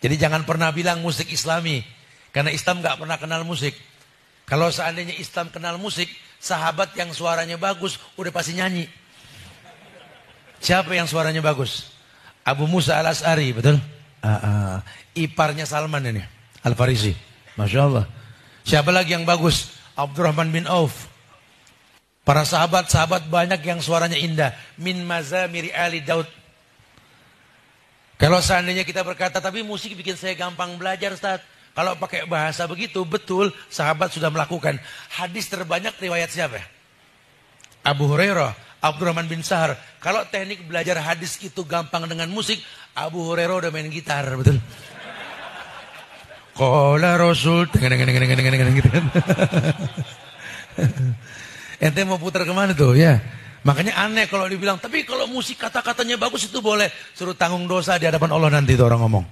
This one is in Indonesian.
Jadi jangan pernah bilang musik islami. Karena Islam nggak pernah kenal musik. Kalau seandainya Islam kenal musik, sahabat yang suaranya bagus udah pasti nyanyi. Siapa yang suaranya bagus? Abu Musa al-As'ari, betul? Uh, uh, iparnya Salman ini, Al-Farisi. Masya Allah. Siapa lagi yang bagus? Abdurrahman bin Auf. Para sahabat-sahabat banyak yang suaranya indah. Min mazamiri ali Daud. Kalau seandainya kita berkata, tapi musik bikin saya gampang belajar Ustaz. Kalau pakai bahasa begitu, betul sahabat sudah melakukan. Hadis terbanyak riwayat siapa? Abu Hurairah, Abdurrahman bin Sahar. Kalau teknik belajar hadis itu gampang dengan musik, Abu Hurairah udah main gitar, betul. Kola Rasul, gitu kan. Ente mau putar ke mana tuh ya? Makanya aneh kalau dibilang, tapi kalau musik kata-katanya bagus itu boleh. Suruh tanggung dosa di hadapan Allah nanti itu orang ngomong.